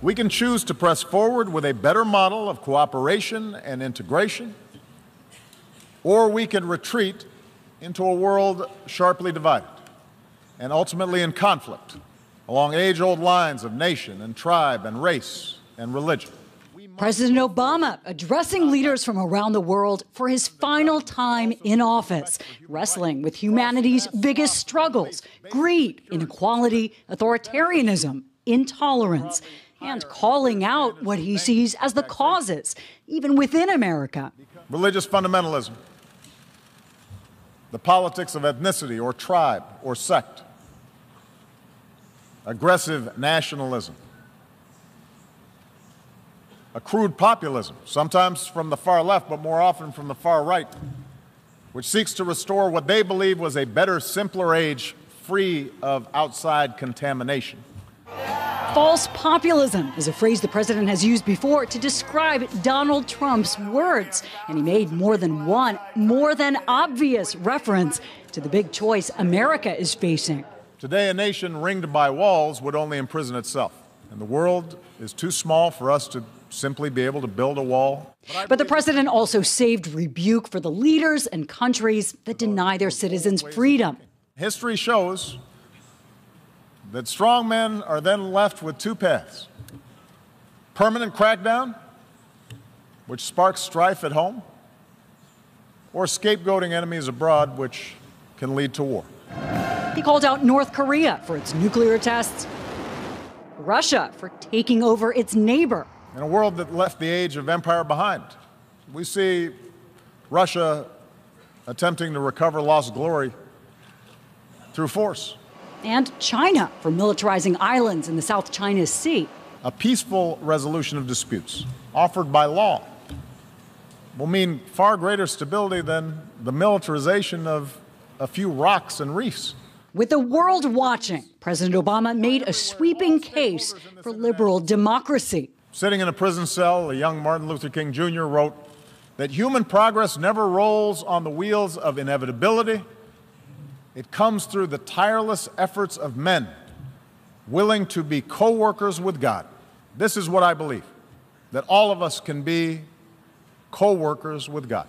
We can choose to press forward with a better model of cooperation and integration, or we can retreat into a world sharply divided and ultimately in conflict along age old lines of nation and tribe and race and religion. President Obama addressing leaders from around the world for his final time in office, wrestling with humanity's biggest struggles greed, inequality, authoritarianism, intolerance, and calling out what he sees as the causes, even within America. Religious fundamentalism, the politics of ethnicity or tribe or sect, aggressive nationalism a crude populism, sometimes from the far left, but more often from the far right, which seeks to restore what they believe was a better, simpler age free of outside contamination. False populism is a phrase the president has used before to describe Donald Trump's words. And he made more than one, more than obvious reference to the big choice America is facing. Today, a nation ringed by walls would only imprison itself. And the world is too small for us to simply be able to build a wall. But, but the president also saved rebuke for the leaders and countries that deny their citizens freedom. History shows that strong men are then left with two paths permanent crackdown, which sparks strife at home, or scapegoating enemies abroad, which can lead to war. He called out North Korea for its nuclear tests, Russia for taking over its neighbor, in a world that left the age of empire behind. We see Russia attempting to recover lost glory through force. And China for militarizing islands in the South China Sea. A peaceful resolution of disputes offered by law will mean far greater stability than the militarization of a few rocks and reefs. With the world watching, President Obama made a sweeping case for liberal democracy. Sitting in a prison cell, a young Martin Luther King Jr. wrote that human progress never rolls on the wheels of inevitability. It comes through the tireless efforts of men willing to be co workers with God. This is what I believe that all of us can be co workers with God.